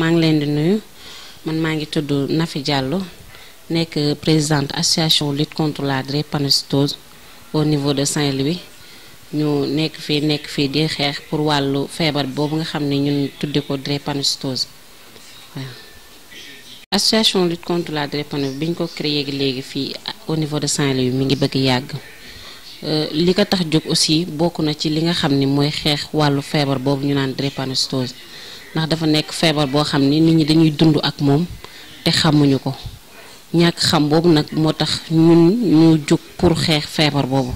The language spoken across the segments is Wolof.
maa ngi leen di nuyu man maa ngi tudd Nafi Diallo nekk présidente association lutte contre la drépanocytose au niveau de Saint-Louis ñu nekk fii nekk fii di xeex pour wàllu feebar boobu nga xam ne ñun tudde ko drépanocytose waaw. association lutte contre la drépanocytose bi ñu ko créé léegi fii au niveau de Saint-Louis mi ngi bëgg yàgg. Euh, li ko tax jóg aussi bokk na ci li nga xam ni mooy xeex wàllu feebar boobu ñu naan drépanocytose ndax dafa nekk feebar boo xam ni nit ñi dañuy dund ak moom te xamuñu ko ñàkk xam boobu nag moo tax ñun ñu jóg pour xeex feebar boobu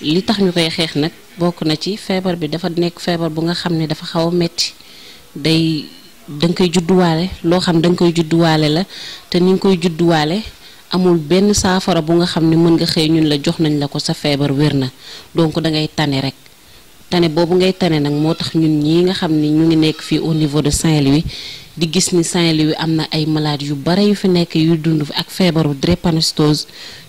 li tax ñu koy xeex nag bokk na ci feebar bi dafa nekk feebar bu nga xam ne dafa xaw a metti day danga koy judduwaale loo xam danga koy judduwaale la te ni nga koy judduwaale amul benn saafara bu nga xam ne mën nga xëy ñun la jox nañ la ko sa feebar wér na donc da ngay tane rek tane boobu ngay tane nag moo tax ñun ñii nga xam ni ñu ngi nekk fii au niveau de Saint-Louis di gis ni Saint-Louis am na ay malades yu bare yu fi nekk yu dund ak feebaru drépanocytose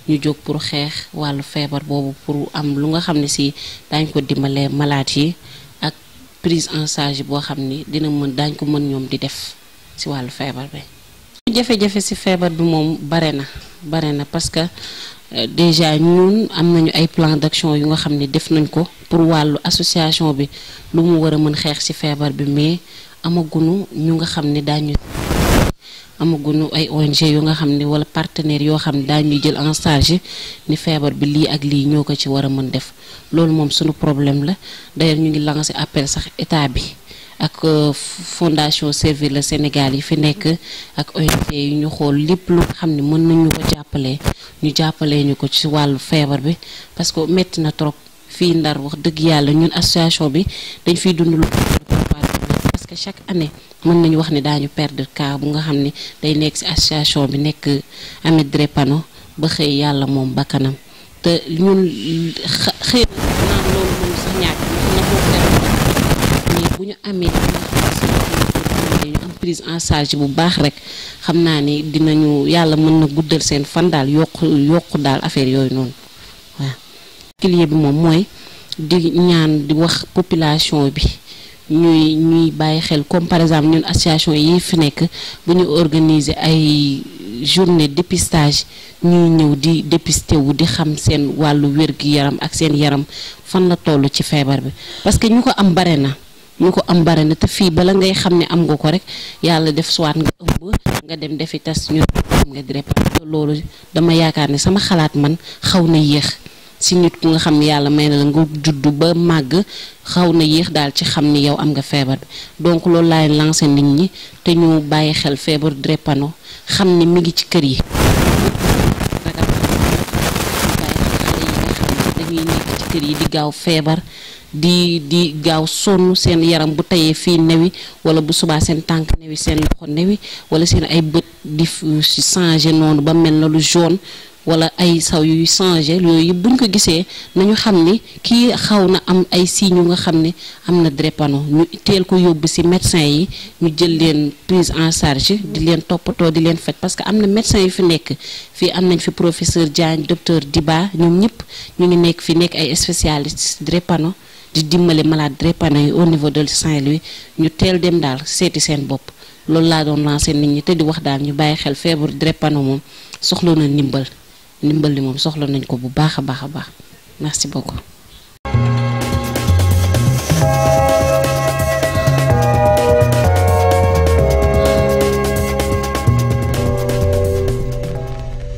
ñu jóg pour xeex wàllu feebar boobu pour am lu nga xam ne si daañ ko dimbalee malades yi ak prise en charge boo xam ni dina mën daañ ko mën ñoom di def si wàllu feebar bi. jafe-jafe si feebar bi moom bare na bare na parce que euh, déjà ñun am nañu ay plan d'action yu nga xam ne def nañ ko pour wàllu association bi lu mu war a mën xeex si feebar bi mais amagunu ñu nga xam ne daañu. amaguñu ay ONG yu nga xam ne wala partenaires yoo xam ne daañuy jël en charge ni feebar bi lii ak lii ñoo ko ci war a mën def loolu moom suñu problème la d'ailleurs ñu ngi lancé appel sax état bi ak euh, fondation Servir le Sénégal yi fi nekk ak ONG yi ñu xool lépp lu nga xam ne mën nañu ko jàppale ñu jàppale ñu ko ci wàllu feebar bi parce que métti na trop fii Ndar wax dëgg yàlla ñun association bi dañ fiy dund lu parce que chaque année mën nañu wax ne daañu perdre cas bu nga xam ne day nekk ci association bi nekk Ameth Drépano ba xëy yàlla moom bakkanam te ñun xëy na naan loolu moom sax ñàkk na ko mais bu ñu amee ñu am prise en charge bu baax rek xam naa ni dinañu yàlla mën na guddal seen fan daal yokk yokk daal affaire yooyu noonu waaw. kiliye bi moom mooy di ñaan di wax population bi ñuy ñuy bàyyi xel comme par exemple ñun association yi fi nekk bu ñu organiser ay journée dépistage ñuy ñëw di dépister wu di xam seen wàllu wér-gi-yaram ak seen yaram fan la toll ci feebar bi parce que ñu ko am bare na ñu ko am bare na te fii bala ngay xam ne am nga ko rek yàlla def soit nga ëmb nga dem defi tas ñu am nga drépano loolu dama yaakaar ne sama xalaat man xaw na yéex si nit ku nga xam ne yàlla may na la nga judd ba màgg xaw na yéex daal ci xam ni yow am nga feebar bi donc loolu laay lancé nit ñi te ñu bàyyi xel feebar drépano xam ni mi ngi ci kër yi. dañuy nekk ci kër yi di gaaw feebar di di gaaw sonn seen yaram bu tayee fii newi wala bu subaa seen tànk newi seen loxo newi wala seen ay bët di changé noonu ba mel na lu jaune wala ay saw yuy changé yooyu yëpp buñ ko gisee nañu xam ni kii xaw na am ay signes yu nga xam ne am na drépano ñu teel ko yóbbu ci médecin yi ñu jël leen prise en charge di leen toppatoo di leen faj parce que am na médecin yu fi nekk fii am nañ fi professeur Diagne docteur Diba ñoom ñëpp ñu ngi nekk fi nekk ay spécialistes drépano di dimbale malade drépano yi au niveau de Saint-Louis ñu teel dem daal seeti seen bopp loolu laa doon lancé nit ñi te di wax daal ñu bàyyi xel feebar drépano moom soxla na ndimbal ndimbal li moom soxla nañ ko bu baax a baax a baax merci beaucoup.